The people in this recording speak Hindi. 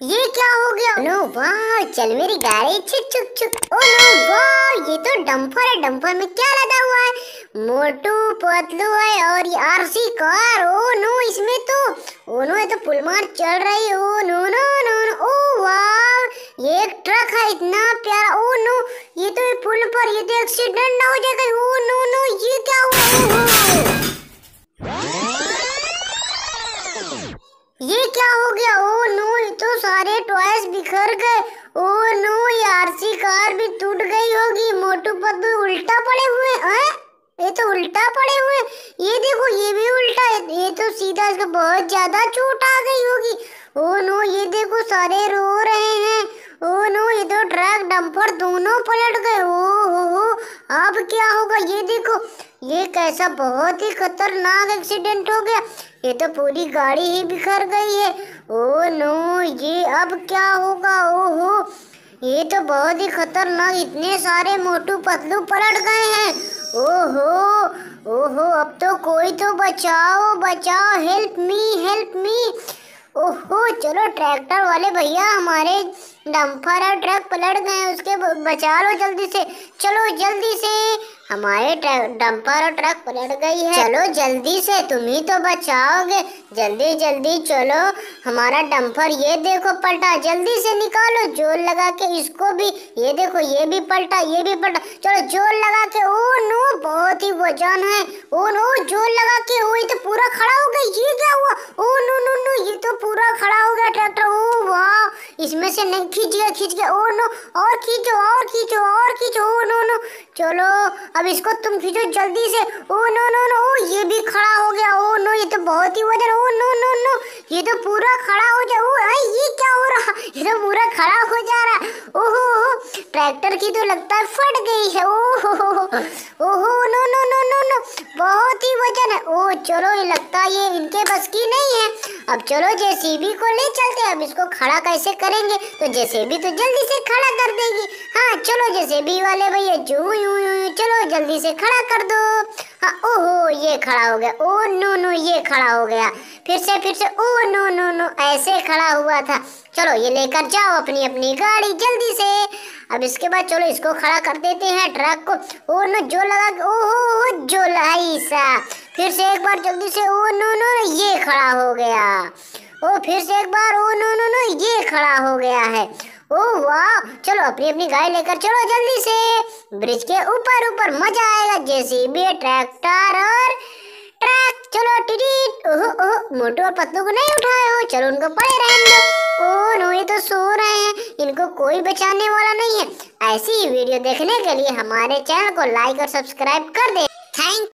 ये क्या हो गया? नो वाह, चल मेरी गाड़ी छुक छुक छुक। ओ नो वाह, ये तो डंपर है, डंपर में क्या लगा हुआ है? मोटू पतलू है और ये आरसी कार ओ नो इसमें तो ओ नो ये तो पुलमार चल रही oh no no no no oh वाह ये एक ट्रक है, इतना प्यारा ओ नो ये तो पुल पर, ये तो एक्सीडेंट ना हो जाएगा ओ नो नो ये क्या हुआ? ये क्या हो गया? ओ नो, ये तो सारे टॉयज बिखर गए। ओ नो, ये आरसी कार भी टूट गई होगी। मोटू पतलू उल्टा पड़े हुए हैं? ये तो उल्टा पड़े हुए। ये देखो, ये भी उल्टा है। ये तो सीधा इसको बहुत ज़्यादा चोट आ गई होगी। ओ नो, ये देखो, सारे रो रहे हैं। ओ नो, ये तो ट्रक डंपर दोनों पलट गए। ओ, हो हो, अब क्या होगा? ये देखो, ये कैसा बहुत ही खतरनाक एक्सीडेंट हो गया। ये तो पूरी गाड़ी ही बिखर गई है। ओ नो, ये अब क्या होगा? ओहो ये तो बहुत ही खतरनाक, इतने सारे मोटू पतलू पलट गए हैं। ओहो ओहो अब तो कोई तो बचाओ बचाओ हेल्प मी हेल्प मी ओहो चलो ट्रैक्टर वाले भैया हमारे डंपर और ट्रक पलट गए, उसके बचा लो जल्दी से। चलो जल्दी से। हमारे डंपर और ट्रक पलट गई है। चलो जल्दी से, तुम ही तो बचाओगे। जल्दी जल्दी चलो। हमारा डंपर ये देखो, पलटा। जल्दी से निकालो, ज़ोर लगा के इसको भी। ये देखो, ये भी पलटा, ये भी पलटा। चलो ज़ोर लगा के, ओ नो, बहुत ही वज़न है। ओ नो, ज़ोर लगा के ये तो पूरा खड़ा हो गया, ये क्या हुआ? ओ नो नो नो, ये तो पूरा खड़ा हो गया ट्रैक्टर ओ वाह इसमें से नहीं खींच गया खींच गया ओ, नो, और खींचो और खींचो और खींचो। Oh, no no. चलो, अब इसको तुम खींचो जल्दी से। Oh, no no no. Oh, ये भी खड़ा हो गया। ओ, नो, ये तो बहुत ही वज़न। Oh, no no no. ये तो पूरा खड़ा हो जा। ओ आई ये क्या हो रहा? ये तो पूरा खड़ा हो जा रहा ओहो ट्रैक्टर की तो लगता है फट गई है। ओहो। ओहो, नो नो नो नो। चलो, ये लगता है ये इनके बस की नहीं है। अब चलो, जेसीबी को ले चलते हैं। अब इसको खड़ा कैसे करेंगे? तो जेसीबी तो जल्दी से खड़ा कर देगी। हाँ चलो, जेसीबी वाले भैया, जू, यू यू चलो, जल्दी से खड़ा कर दो। हाँ ओहो, ये खड़ा हो गया। ओ, नो नो, ये खड़ा हो गया। फिर से फिर से, ओ, नो नो नो, ऐसे खड़ा हुआ था। चलो, ये लेकर जाओ अपनी अपनी गाड़ी जल्दी से। अब इसके बाद, चलो, इसको खड़ा कर देते हैं ट्रक को। ओ, नो, जो लगा, ओहो जो ऐसा फिर से एक बार जल्दी से, ओ, नो नो ये खड़ा हो गया। ओ, फिर से एक बार, ओ, नो नो नो, ये खड़ा हो गया है। ओ, वाह, चलो अपनी अपनी गाड़ी लेकर चलो जल्दी से। ब्रिज के ऊपर ऊपर मज़ा आएगा। जैसे भी ट्रैक्टर और ट्रक। चलो टिटिट ओहो ओहो, मोटू और पतलू को नहीं उठाए हो। चलो, उनको पड़े रहने दो। ओ, नो, ये तो सो रहे हैं। इनको कोई बचाने वाला नहीं है। ऐसी ही वीडियो देखने के लिए हमारे चैनल को लाइक और सब्सक्राइब कर दे। थैंक